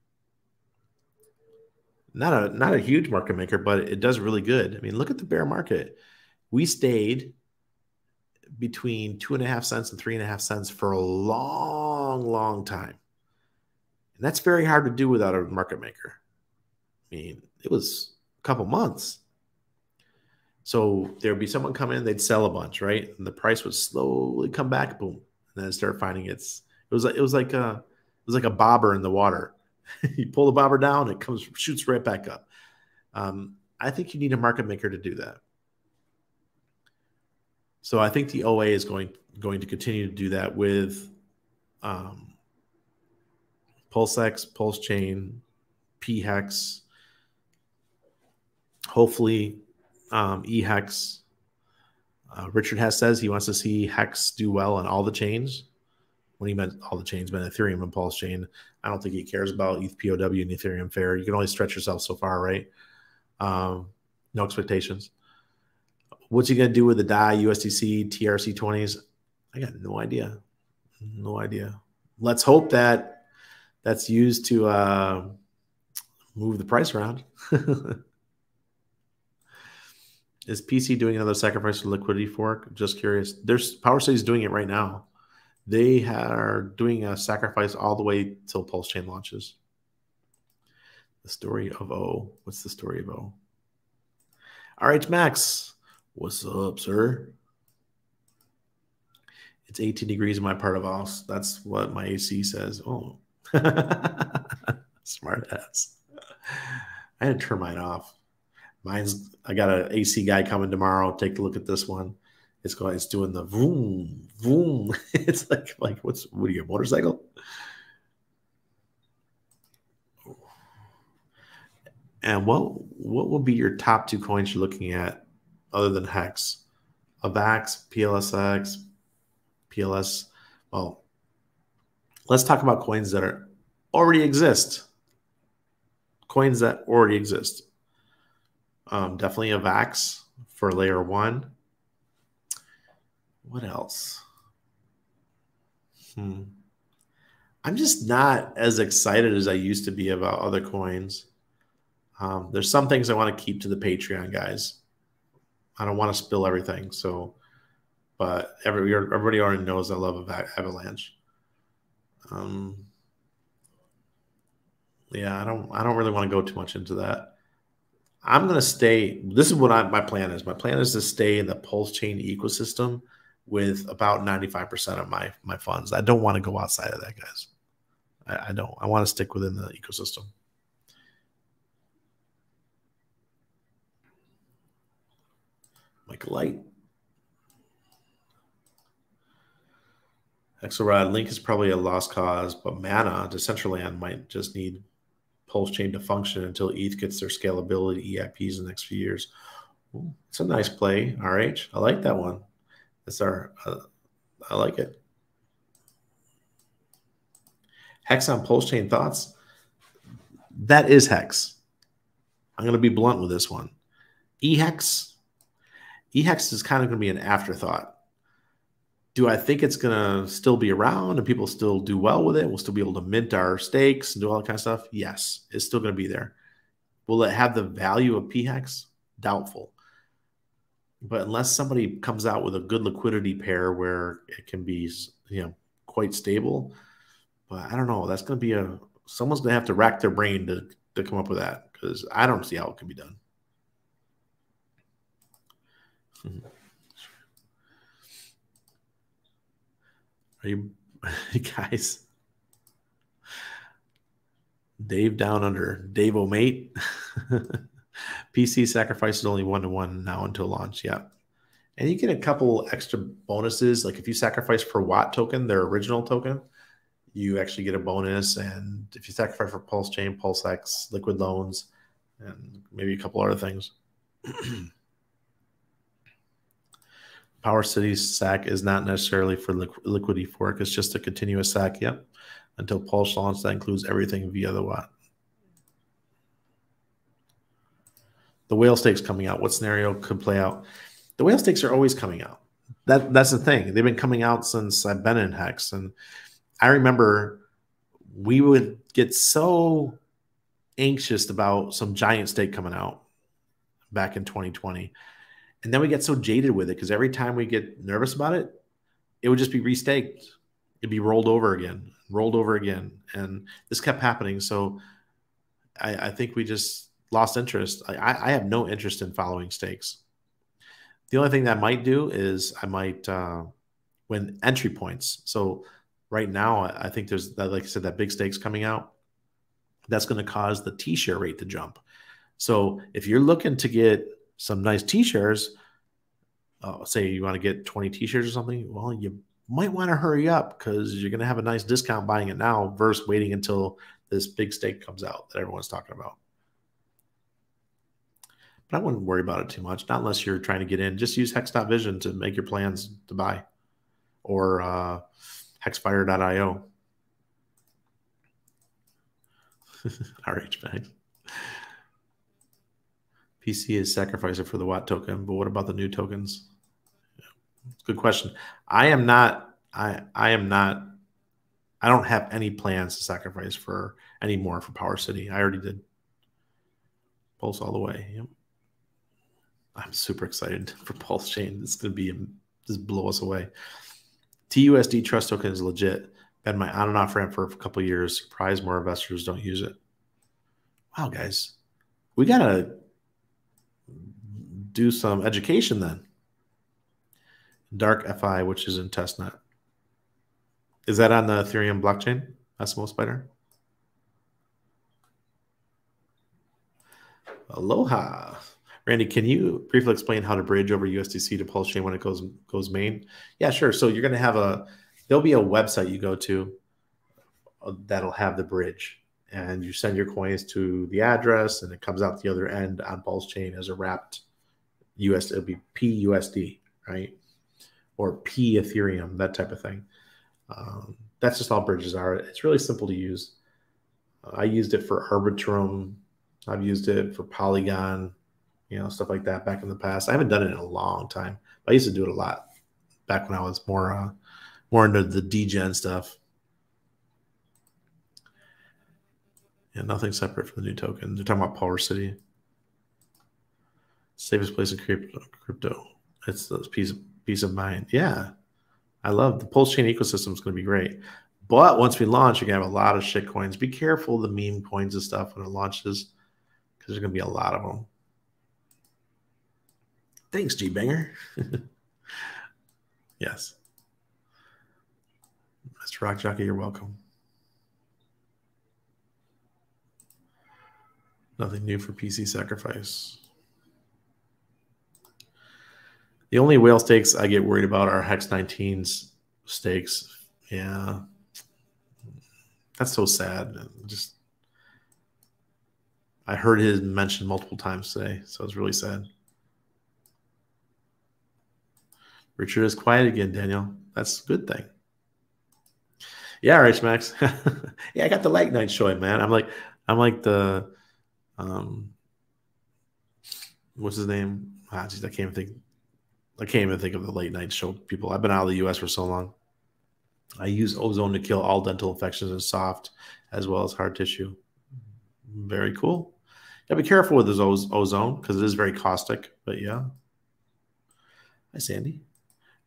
Not a not a huge market maker, but it does really good. I mean, look at the bear market we stayed between two and a half cents and three and a half cents for a long, long time. And that's very hard to do without a market maker. I mean, it was a couple months. So there'd be someone come in, they'd sell a bunch, right? And the price would slowly come back, boom, and then start finding it's it was like it was like a it was like a bobber in the water. *laughs* you pull the bobber down, it comes shoots right back up. Um, I think you need a market maker to do that. So I think the OA is going going to continue to do that with um, PulseX, Pulse Chain, PHEX, hopefully um, eHex. Uh, Richard Heart says he wants to see Hex do well on all the chains. When he meant all the chains, meant Ethereum and Pulse Chain. I don't think he cares about ETH POW and Ethereum Fair. You can only stretch yourself so far, right? Um, no expectations. What's he going to do with the DAI USDC, TRC20s? I got no idea. No idea. Let's hope that that's used to uh, move the price around. *laughs* Is PC doing another sacrifice for liquidity fork? Just curious. There's Power is doing it right now. They are doing a sacrifice all the way till Pulse Chain launches. The story of O. What's the story of O? Right, Max. What's up, sir? It's 18 degrees in my part of house. That's what my AC says. Oh, *laughs* smart ass. I had to turn mine off. Mine's I got an AC guy coming tomorrow. Take a look at this one. It's going. It's doing the boom, boom. *laughs* it's like like what's what are you a motorcycle? And what what will be your top two coins you're looking at other than Hex. AVAX, PLSX, PLS. Well, let's talk about coins that are already exist. Coins that already exist. Um, definitely AVAX for layer one. What else? Hmm. I'm just not as excited as I used to be about other coins. Um, there's some things I want to keep to the Patreon, guys. I don't want to spill everything. So, but every, everybody already knows I love Avalanche. Um, yeah, I don't I don't really want to go too much into that. I'm gonna stay. This is what I, my plan is. My plan is to stay in the Pulse Chain ecosystem with about 95% of my my funds. I don't want to go outside of that, guys. I, I don't. I want to stick within the ecosystem. Like light. Exorod Link is probably a lost cause, but Mana, Decentraland might just need Pulse Chain to function until ETH gets their scalability EIPs in the next few years. It's a nice play, RH. I like that one. That's our, uh, I like it. Hex on Pulse Chain thoughts. That is Hex. I'm going to be blunt with this one. eHex eHex is kind of going to be an afterthought. Do I think it's going to still be around and people still do well with it? We'll still be able to mint our stakes and do all that kind of stuff? Yes, it's still going to be there. Will it have the value of PHEX? Doubtful. But unless somebody comes out with a good liquidity pair where it can be, you know, quite stable, but I don't know. That's going to be a someone's going to have to rack their brain to to come up with that because I don't see how it can be done. Are *laughs* you guys? Dave down under Davo Mate. *laughs* PC sacrifice is only one to one now until launch. Yeah. And you get a couple extra bonuses. Like if you sacrifice for Watt token, their original token, you actually get a bonus. And if you sacrifice for Pulse Chain, Pulse X, Liquid Loans, and maybe a couple other things. *clears throat* Power City SAC is not necessarily for liquidity fork. It's just a continuous SAC. Yep. Until Pulse launch, that includes everything via the Watt. The whale stakes coming out. What scenario could play out? The whale stakes are always coming out. That that's the thing. They've been coming out since I've been in Hex, and I remember we would get so anxious about some giant stake coming out back in 2020 and then we get so jaded with it because every time we get nervous about it, it would just be restaked. It'd be rolled over again, rolled over again. And this kept happening. So I, I think we just lost interest. I, I, have no interest in following stakes. The only thing that I might do is I might uh, when entry points. So right now, I think there's that, like I said, that big stakes coming out. That's going to cause the T share rate to jump. So if you're looking to get some nice T-shares, uh, say you want to get 20 T-shares or something, well, you might want to hurry up because you're going to have a nice discount buying it now versus waiting until this big stake comes out that everyone's talking about. But I wouldn't worry about it too much, not unless you're trying to get in. Just use Hex.vision to make your plans to buy or uh, hexfire.io. *laughs* RH bag. PC is sacrificing for the Watt token, but what about the new tokens? Good question. I am not. I I am not. I don't have any plans to sacrifice for any more for Power City. I already did. Pulse all the way. Yep. I'm super excited *laughs* for Pulse Chain. It's going to be just blow us away. TUSD Trust token is legit. Been my on and off ramp for a couple years. Surprised more investors don't use it. Wow, guys, we got to do some education then. Dark FI, which is in testnet. Is that on the Ethereum blockchain? SMO Spider? Aloha. Randy, can you briefly explain how to bridge over USDC to Pulse Chain when it goes goes main? Yeah, sure. So you're going to have a there'll be a website you go to uh, that'll have the bridge, and you send your coins to the address, and it comes out the other end on Pulse Chain as a wrapped US, it'll be PUSD, right? Or P Ethereum, that type of thing. Um, that's just all bridges are. It's really simple to use. I used it for Arbitrum. I've used it for Polygon, you know, stuff like that back in the past. I haven't done it in a long time. I used to do it a lot back when I was more uh, more into the degen stuff. Yeah, nothing separate from the new token. They're talking about Power City. Safest place in crypto. Crypto. It's the peace of peace of mind. Yeah, I love the Pulse Chain ecosystem is going to be great. But once we launch, you're gonna have a lot of shit coins. Be careful the meme coins and stuff when it launches, because there's gonna be a lot of them. Thanks, G Banger. *laughs* yes. Mr. Rock Jockey, you're welcome. Nothing new for PC sacrifice. The only whale stakes I get worried about are Hex 19's stakes. Yeah. That's so sad. Just I heard his mentioned multiple times today, so it's really sad. Richard is quiet again, Daniel. That's a good thing. Yeah, Rich Max. *laughs* yeah, I got the late night show, man. I'm like, I'm like the, um, what's his name? Ah, geez, I can't think. I can't even think of the late night show people. I've been out of the U.S. for so long. I use ozone to kill all dental infections in soft as well as hard tissue. Very cool. Yeah, be careful with this ozone because it is very caustic. But yeah. Hi, Sandy.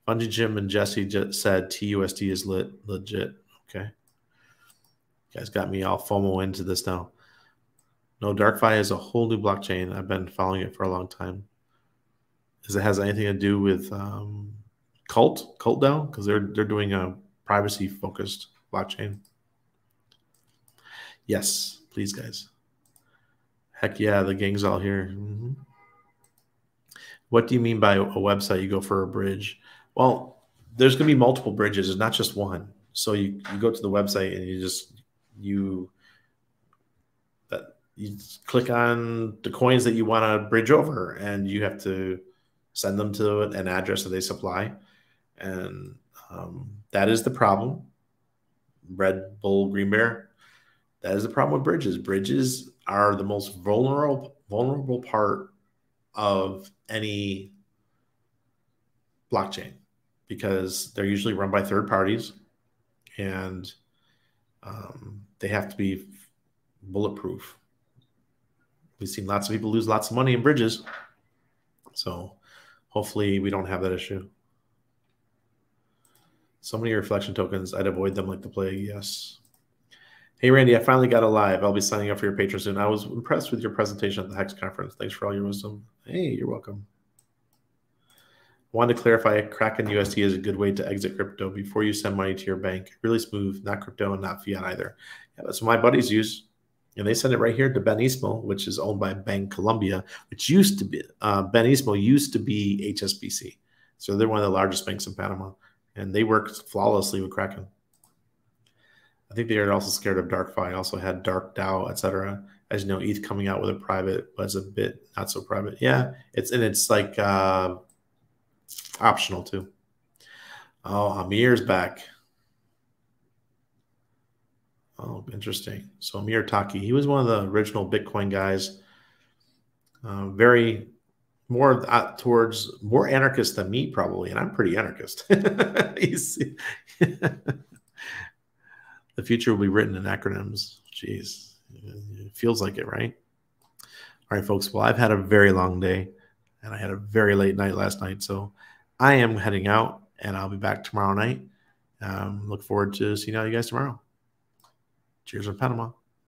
Bungie Jim and Jesse just said TUSD is lit legit. Okay. You guys got me all FOMO into this now. No, DarkFi is a whole new blockchain. I've been following it for a long time. Does it has anything to do with um, Cult, Cult DAO? Because they're they're doing a privacy focused blockchain. Yes, please, guys. Heck yeah, the gang's all here. Mm-hmm. What do you mean by a website? You go for a bridge. Well, there's going to be multiple bridges. It's not just one. So you, you go to the website and you just you that you click on the coins that you want to bridge over, and you have to send them to an address that they supply, and um, that is the problem. Red Bull, Green Bear. That is the problem with bridges. Bridges are the most vulnerable vulnerable part of any blockchain because they're usually run by third parties and um, they have to be bulletproof. We've seen lots of people lose lots of money in bridges. So hopefully we don't have that issue. So many reflection tokens, I'd avoid them like the plague. Yes. Hey, Randy, I finally got a live. I'll be signing up for your Patreon soon. I was impressed with your presentation at the Hex conference. Thanks for all your wisdom. Hey, you're welcome. Wanted to clarify Kraken USD is a good way to exit crypto before you send money to your bank. Really smooth, not crypto and not fiat either. Yeah, that's what my buddies use. And they send it right here to Banistmo, which is owned by Bancolombia, which used to be, uh, Banistmo used to be HSBC. So they're one of the largest banks in Panama. And they work flawlessly with Kraken. I think they are also scared of DarkFi. Also had Dark DAO, etc. As you know, ETH coming out with a private was a bit not so private. Yeah, it's and it's like uh, optional too. Oh, Amir's back. Oh, interesting. So Amir Taaki, he was one of the original Bitcoin guys. Uh, very more uh, towards more anarchist than me, probably, and I'm pretty anarchist. *laughs* *laughs* the future will be written in acronyms. Jeez, it feels like it, right? All right, folks. Well, I've had a very long day and I had a very late night last night. So I am heading out and I'll be back tomorrow night. Um, look forward to seeing all you guys tomorrow. Cheers from Panama.